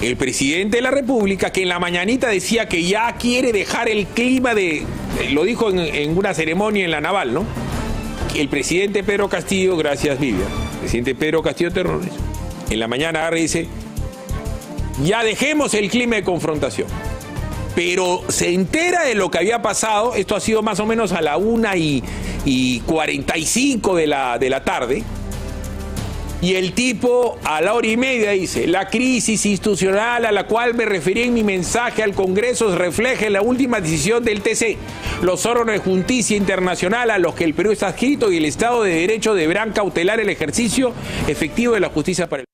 el presidente de la República, que en la mañanita decía que ya quiere dejar el clima de, lo dijo en, una ceremonia en la Naval, ¿no? El presidente Pedro Castillo, gracias Vivian, presidente Pedro Castillo Terrones, en la mañana agarra y dice, ya dejemos el clima de confrontación. Pero se entera de lo que había pasado, esto ha sido más o menos a la una y, y 45 de la, de la tarde, y el tipo a la hora y media dice, la crisis institucional a la cual me referí en mi mensaje al Congreso refleja la última decisión del TC. Los órganos de justicia internacional a los que el Perú está adscrito y el Estado de Derecho deberán cautelar el ejercicio efectivo de la justicia para el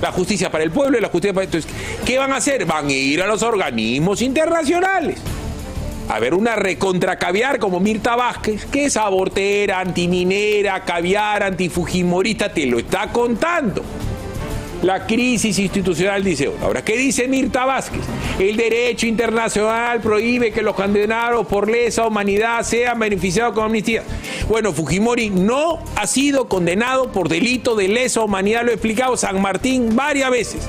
la justicia para el pueblo y la justicia para... Entonces, ¿qué van a hacer? Van a ir a los organismos internacionales a ver una recontra caviar como Mirta Vázquez, que es abortera, antiminera, caviar, antifujimorista, te lo está contando. La crisis institucional dice Ahora, ¿qué dice Mirta Vázquez? El derecho internacional prohíbe que los condenados por lesa humanidad sean beneficiados con amnistía. Bueno, Fujimori no ha sido condenado por delito de lesa humanidad, lo ha explicado San Martín varias veces.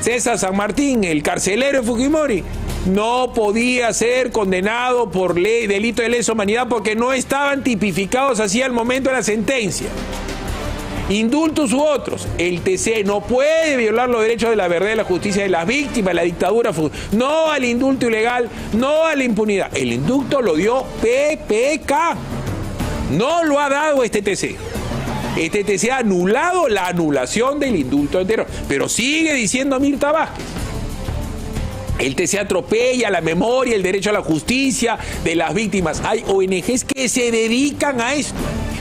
César San Martín, el carcelero de Fujimori, no podía ser condenado por ley, delito de lesa humanidad porque no estaban tipificados así al momento de la sentencia. Indultos u otros, el TC no puede violar los derechos de la verdad y la justicia de las víctimas la dictadura. No al indulto ilegal, no a la impunidad. El indulto lo dio PPK. No lo ha dado este TC. Este TC ha anulado la anulación del indulto entero. Pero sigue diciendo Mirta Vázquez el TC atropella la memoria, el derecho a la justicia de las víctimas. Hay ONGs que se dedican a esto,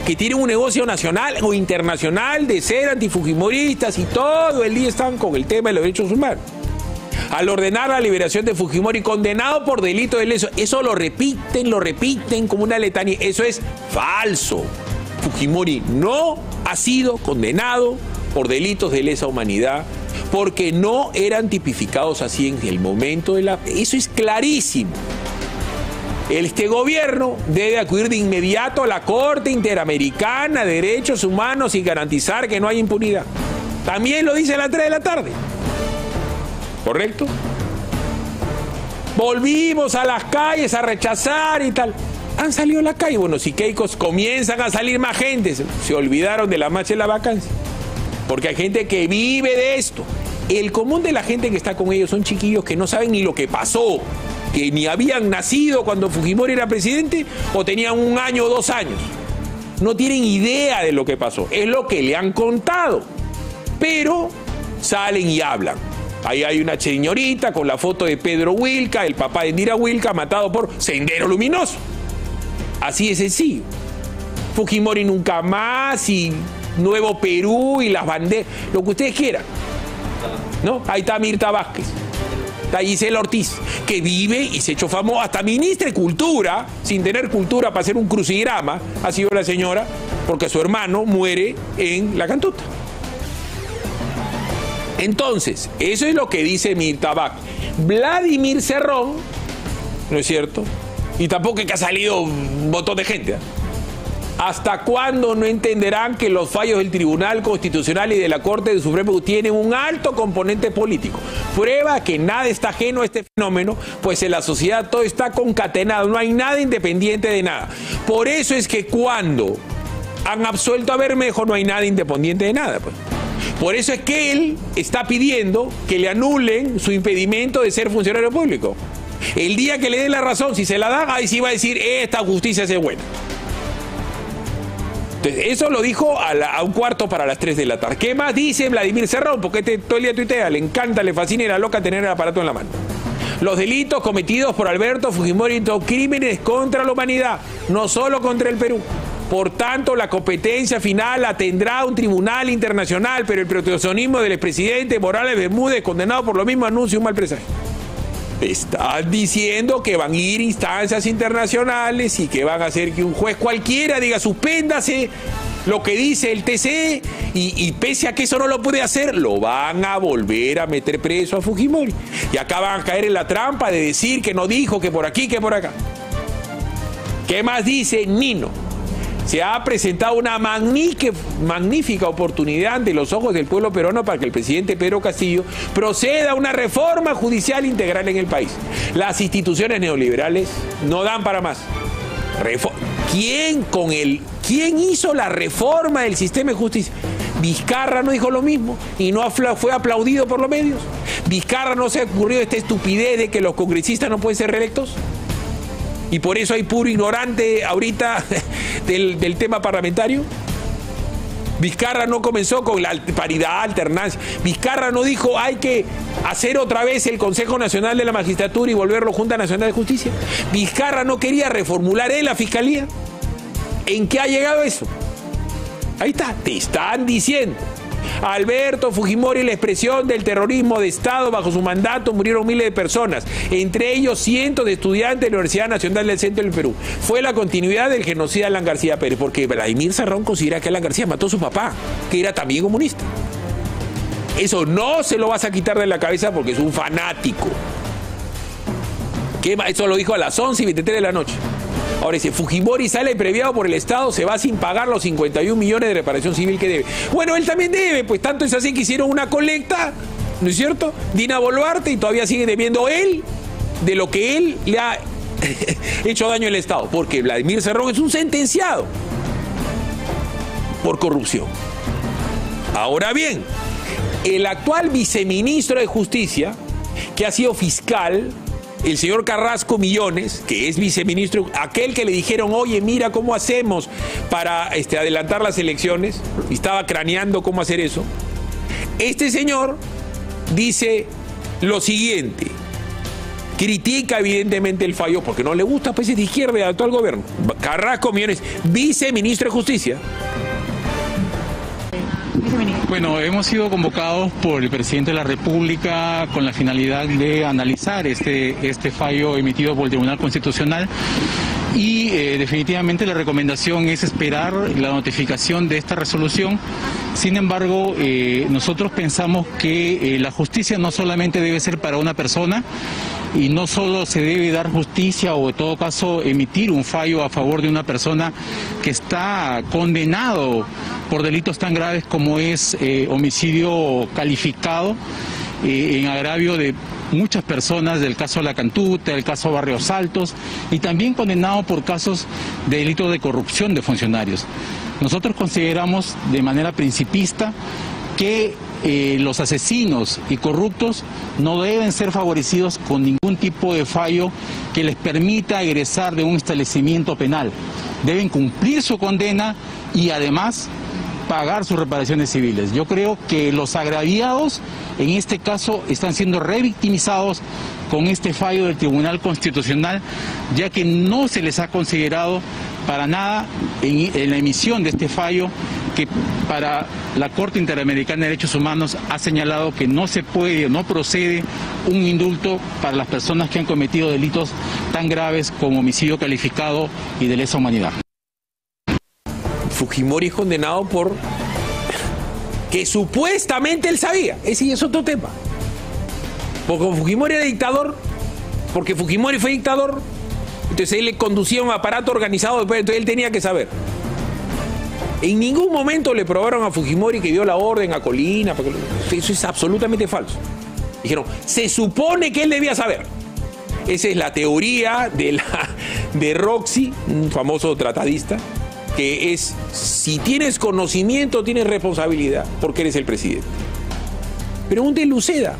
que tienen un negocio nacional o internacional de ser antifujimoristas y todo el día están con el tema de los derechos humanos. Al ordenar la liberación de Fujimori, condenado por delito de leso, eso lo repiten, lo repiten como una letanía. Eso es falso. Fujimori no ha sido condenado por delitos de lesa humanidad porque no eran tipificados así en el momento de la... Eso es clarísimo. Este gobierno debe acudir de inmediato a la Corte Interamericana de Derechos Humanos y garantizar que no hay impunidad. También lo dice a las 3 de la tarde. ¿Correcto? Volvimos a las calles a rechazar y tal. Han salido a la calle. Bueno, si Keikos comienzan a salir más gente, se olvidaron de la marcha de la vacancia. Porque hay gente que vive de esto. El común de la gente que está con ellos son chiquillos que no saben ni lo que pasó, que ni habían nacido cuando Fujimori era presidente o tenían un año o dos años. No tienen idea de lo que pasó, es lo que le han contado. Pero salen y hablan. Ahí hay una señorita con la foto de Pedro Wilca, el papá de Indira Wilca, matado por Sendero Luminoso. Así es sencillo. Fujimori nunca más y Nuevo Perú y las banderas, lo que ustedes quieran. ¿No? Ahí está Mirta Vázquez. Está Gisela Ortiz, que vive y se echó famoso, hasta ministra de Cultura, sin tener cultura para hacer un crucigrama, ha sido la señora, porque su hermano muere en la cantuta. Entonces, eso es lo que dice Mirta Vázquez. Vladimir Cerrón, ¿no es cierto? Y tampoco es que ha salido un montón de gente. ¿eh? ¿Hasta cuándo no entenderán que los fallos del Tribunal Constitucional y de la Corte del Supremo tienen un alto componente político? Prueba que nada está ajeno a este fenómeno, pues en la sociedad todo está concatenado, no hay nada independiente de nada. Por eso es que cuando han absuelto a Bermejo no hay nada independiente de nada. Pues. Por eso es que él está pidiendo que le anulen su impedimento de ser funcionario público. El día que le den la razón, si se la da, ahí sí va a decir, esta justicia es buena eso lo dijo a, un cuarto para las 3 de la tarde. ¿Qué más dice Vladimir Cerrón? Porque este, todo el día tuitea, le encanta, le fascina y la loca tener el aparato en la mano. Los delitos cometidos por Alberto Fujimori son crímenes contra la humanidad, no solo contra el Perú. Por tanto, la competencia final la tendrá un tribunal internacional, pero el proteccionismo del expresidente Morales Bermúdez, condenado por lo mismo, anuncia un mal presagio. Están diciendo que van a ir instancias internacionales y que van a hacer que un juez cualquiera diga suspéndase lo que dice el TC y, pese a que eso no lo puede hacer, lo van a volver a meter preso a Fujimori. Y acá van a caer en la trampa de decir que no dijo, que por aquí, que por acá. ¿Qué más dice Nino? Se ha presentado una magnífica oportunidad ante los ojos del pueblo peruano para que el presidente Pedro Castillo proceda a una reforma judicial integral en el país. Las instituciones neoliberales no dan para más. ¿Quién con el quién hizo la reforma del sistema de justicia? Vizcarra no dijo lo mismo y no fue aplaudido por los medios. Vizcarra no se ha ocurrido esta estupidez de que los congresistas no pueden ser reelectos. Y por eso hay puro ignorante ahorita del, tema parlamentario. Vizcarra no comenzó con la paridad, alternancia. Vizcarra no dijo hay que hacer otra vez el Consejo Nacional de la Magistratura y volverlo Junta Nacional de Justicia. Vizcarra no quería reformular él la Fiscalía. ¿En qué ha llegado eso? Ahí está, te están diciendo. Alberto Fujimori, la expresión del terrorismo de Estado, bajo su mandato murieron miles de personas, entre ellos cientos de estudiantes de la Universidad Nacional del Centro del Perú. Fue la continuidad del genocida Alan García Pérez, porque Vladimir Serrón considera que Alan García mató a su papá, que era también comunista. Eso no se lo vas a quitar de la cabeza porque es un fanático. Eso lo dijo a las 11 y 23 de la noche. Ahora dice, Fujimori sale previado por el Estado, se va sin pagar los 51 millones de reparación civil que debe. Bueno, él también debe, pues tanto es así que hicieron una colecta, ¿no es cierto? Dina Boluarte y todavía sigue debiendo él de lo que él le ha hecho daño al Estado, porque Vladimir Cerrón es un sentenciado por corrupción. Ahora bien, el actual viceministro de Justicia, que ha sido fiscal, el señor Carrasco Millones, que es viceministro, aquel que le dijeron, oye, mira cómo hacemos para este, adelantar las elecciones, y estaba craneando cómo hacer eso, este señor dice lo siguiente, critica evidentemente el fallo porque no le gusta pues es de izquierda del actual gobierno. Carrasco Millones, viceministro de Justicia, bueno, hemos sido convocados por el presidente de la República con la finalidad de analizar este, este fallo emitido por el Tribunal Constitucional y eh, definitivamente la recomendación es esperar la notificación de esta resolución. Sin embargo, eh, nosotros pensamos que eh, la justicia no solamente debe ser para una persona, y no solo se debe dar justicia o en todo caso emitir un fallo a favor de una persona que está condenado por delitos tan graves como es eh, homicidio calificado eh, en agravio de muchas personas del caso La Cantuta, del caso Barrios Altos y también condenado por casos de delitos de corrupción de funcionarios. Nosotros consideramos de manera principista que eh, los asesinos y corruptos no deben ser favorecidos con ningún tipo de fallo que les permita egresar de un establecimiento penal. Deben cumplir su condena y además pagar sus reparaciones civiles. Yo creo que los agraviados en este caso están siendo revictimizados con este fallo del Tribunal Constitucional, ya que no se les ha considerado para nada en, la emisión de este fallo que para la Corte Interamericana de Derechos Humanos ha señalado que no se puede, no procede un indulto para las personas que han cometido delitos tan graves como homicidio calificado y de lesa humanidad. Fujimori es condenado por que supuestamente él sabía. Ese es otro tema. Porque Fujimori era dictador, porque Fujimori fue dictador, entonces él le conducía un aparato organizado, entonces él tenía que saber. En ningún momento le probaron a Fujimori que dio la orden a Colina. Eso es absolutamente falso. Dijeron, se supone que él debía saber. Esa es la teoría de, la, de Roxy, un famoso tratadista, que es, si tienes conocimiento, tienes responsabilidad, porque eres el presidente. Pregúntale Luceda,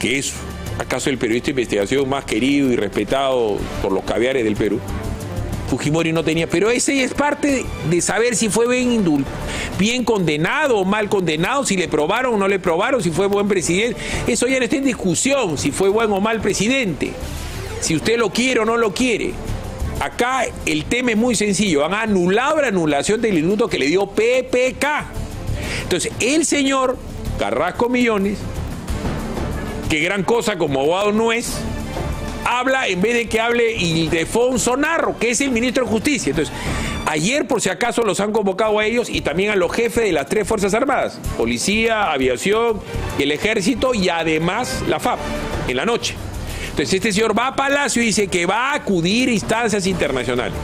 que es acaso el periodista de investigación más querido y respetado por los caviares del Perú. Fujimori no tenía, pero ese es parte de, saber si fue bien, bien condenado o mal condenado, si le probaron o no le probaron, si fue buen presidente. Eso ya no está en discusión, si fue buen o mal presidente, si usted lo quiere o no lo quiere. Acá el tema es muy sencillo, han anulado la anulación del instituto que le dio PPK. Entonces, el señor Carrasco Millones que gran cosa como abogado no es, habla en vez de que hable Ildefonso Narro, que es el ministro de Justicia. Entonces, ayer por si acaso los han convocado a ellos y también a los jefes de las tres Fuerzas Armadas, Policía, Aviación, el Ejército y además la FAP, en la noche. Entonces este señor va a Palacio y dice que va a acudir a instancias internacionales.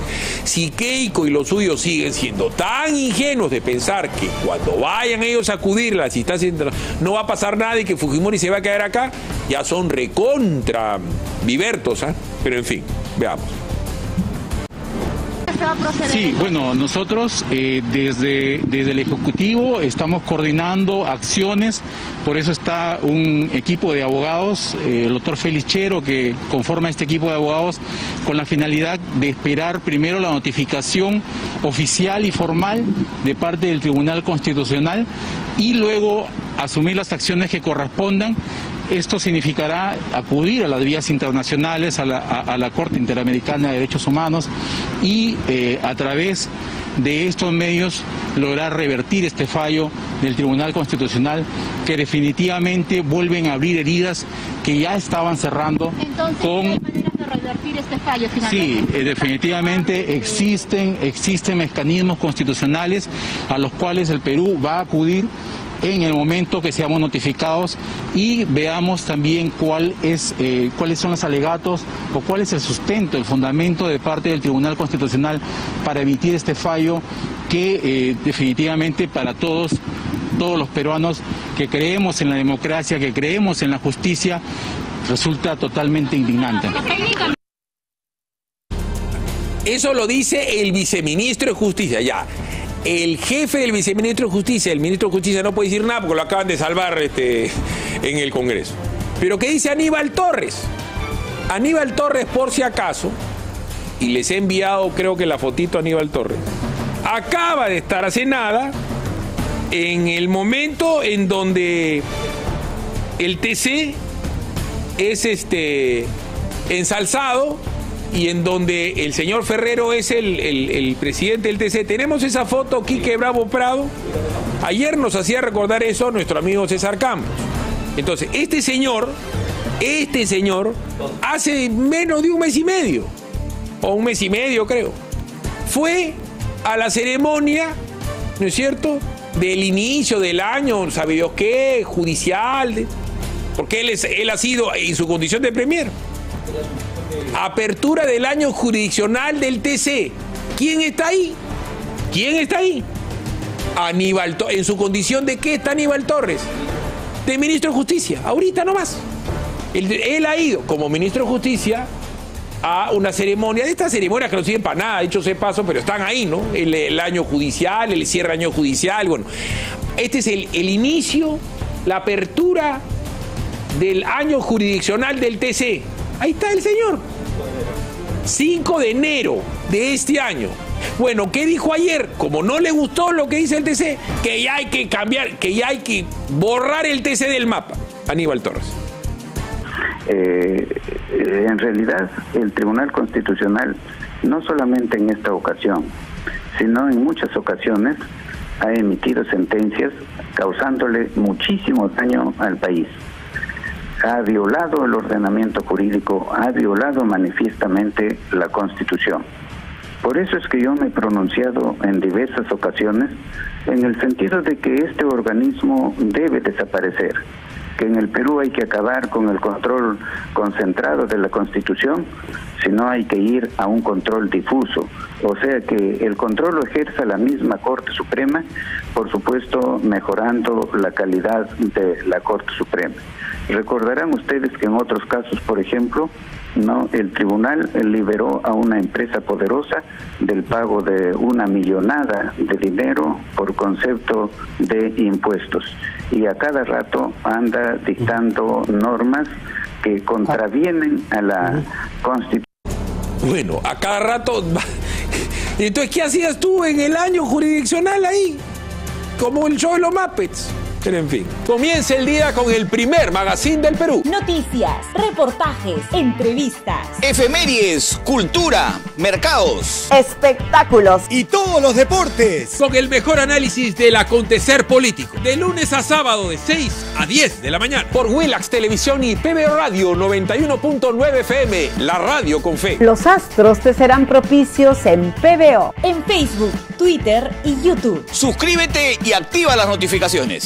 Si Keiko y los suyos siguen siendo tan ingenuos de pensar que cuando vayan ellos a acudir a las instancias internacionales no va a pasar nada y que Fujimori se va a quedar acá, ya son recontra vivertos, ¿ah? Pero en fin, veamos. Sí, bueno, nosotros eh, desde, desde el Ejecutivo estamos coordinando acciones, por eso está un equipo de abogados, eh, el doctor Félix Chero, que conforma este equipo de abogados con la finalidad de esperar primero la notificación oficial y formal de parte del Tribunal Constitucional y luego asumir las acciones que correspondan. Esto significará acudir a las vías internacionales, a la, Corte Interamericana de Derechos Humanos y eh, a través de estos medios lograr revertir este fallo del Tribunal Constitucional que definitivamente vuelven a abrir heridas que ya estaban cerrando Entonces, con... ¿hay maneras de revertir este? Sí, eh, definitivamente existen, existen mecanismos constitucionales a los cuales el Perú va a acudir en el momento que seamos notificados y veamos también eh, cuáles son los alegatos o cuál es el sustento, el fundamento de parte del Tribunal Constitucional para emitir este fallo que eh, definitivamente para todos todos los peruanos que creemos en la democracia, que creemos en la justicia, resulta totalmente indignante. Eso lo dice el viceministro de Justicia, ya el jefe del viceministro de Justicia, el ministro de Justicia no puede decir nada porque lo acaban de salvar este, en el Congreso. Pero ¿qué dice Aníbal Torres? Aníbal Torres, por si acaso, y les he enviado creo que la fotito a Aníbal Torres, acaba de estar hace nada en el momento en donde el TC es este ensalzado y en donde el señor Ferrero es el, presidente del TC. Tenemos esa foto, Quique Bravo Prado. Ayer nos hacía recordar eso nuestro amigo César Campos. Entonces, este señor, este señor, hace menos de un mes y medio, o un mes y medio creo, fue a la ceremonia, ¿no es cierto?, del inicio del año, ¿sabe Dios qué?, judicial, porque él, es, él ha sido en su condición de premier Apertura del año jurisdiccional del TC. ¿Quién está ahí? ¿Quién está ahí? Aníbal ¿En su condición de qué está Aníbal Torres? De ministro de Justicia, ahorita nomás. Él, él ha ido como ministro de Justicia a una ceremonia, de estas ceremonias que no sirven para nada, dicho sea paso, pero están ahí, ¿no? El, año judicial, el cierre año judicial, bueno. Este es el inicio, la apertura del año jurisdiccional del TC. Ahí está el señor. 5 de enero de este año. Bueno, ¿qué dijo ayer? Como no le gustó lo que dice el TC, que ya hay que cambiar, que ya hay que borrar el TC del mapa. Aníbal Torres. Eh, en realidad, el Tribunal Constitucional, no solamente en esta ocasión, sino en muchas ocasiones, ha emitido sentencias causándole muchísimo daño al país ha violado el ordenamiento jurídico, ha violado manifiestamente la Constitución. Por eso es que yo me he pronunciado en diversas ocasiones en el sentido de que este organismo debe desaparecer, que en el Perú hay que acabar con el control concentrado de la Constitución, sino hay que ir a un control difuso, o sea que el control lo ejerza la misma Corte Suprema, por supuesto mejorando la calidad de la Corte Suprema. Recordarán ustedes que en otros casos, por ejemplo, no el tribunal liberó a una empresa poderosa del pago de una millonada de dinero por concepto de impuestos. Y a cada rato anda dictando normas que contravienen a la Constitución. Bueno, a cada rato entonces ¿qué hacías tú en el año jurisdiccional ahí? Como el show de los Muppets en fin, comienza el día con el primer magazine del Perú. Noticias, reportajes, entrevistas, efemérides, cultura, mercados, espectáculos y todos los deportes. Con el mejor análisis del acontecer político. De lunes a sábado de 6 a 10 de la mañana. Por Willax Televisión y PBO Radio 91.9 FM, la radio con fe. Los astros te serán propicios en PBO, en Facebook, Twitter y YouTube. Suscríbete y activa las notificaciones.